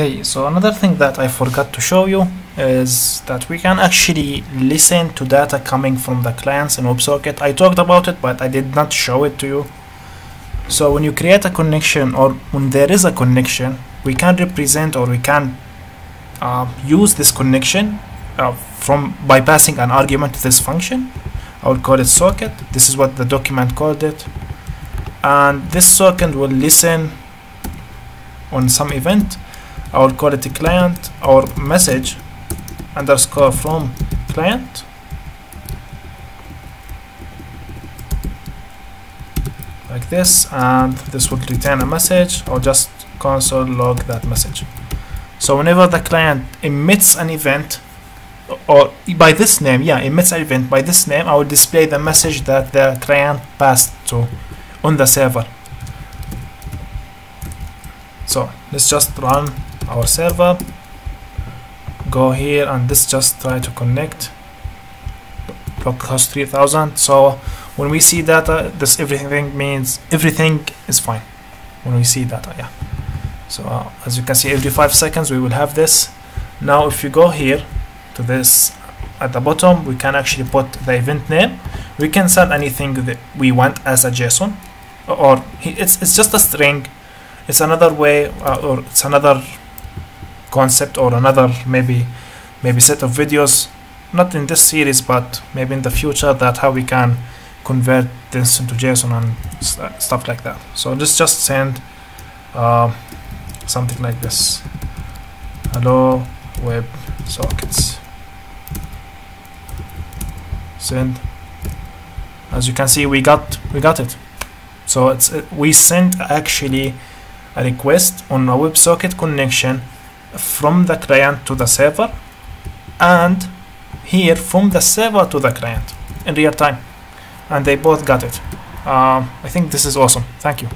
Okay, so another thing that I forgot to show you is that we can actually listen to data coming from the clients in WebSocket. I talked about it, but I did not show it to you. So when you create a connection or when there is a connection, we can represent or we can uh, use this connection uh, from by passing an argument to this function. I will call it socket. This is what the document called it. And this socket will listen on some event I will call it client or message underscore from client. Like this and this will return a message or just console log that message. So whenever the client emits an event or by this name yeah emits an event by this name I will display the message that the client passed to on the server. So let's just run our server. Go here and this just try to connect. Localhost 3000 so when we see data this everything means everything is fine. When we see data yeah. So uh, as you can see every five seconds we will have this. Now if you go here to this at the bottom we can actually put the event name. We can set anything that we want as a JSON or it's, it's just a string. It's another way uh, or it's another concept or another maybe maybe set of videos. Not in this series but maybe in the future that how we can convert this into JSON and st stuff like that. So let's just send uh, something like this. Hello web sockets. Send. As you can see we got we got it. So it's we sent actually a request on a WebSocket connection from the client to the server and here from the server to the client in real time. And they both got it. Uh, I think this is awesome. Thank you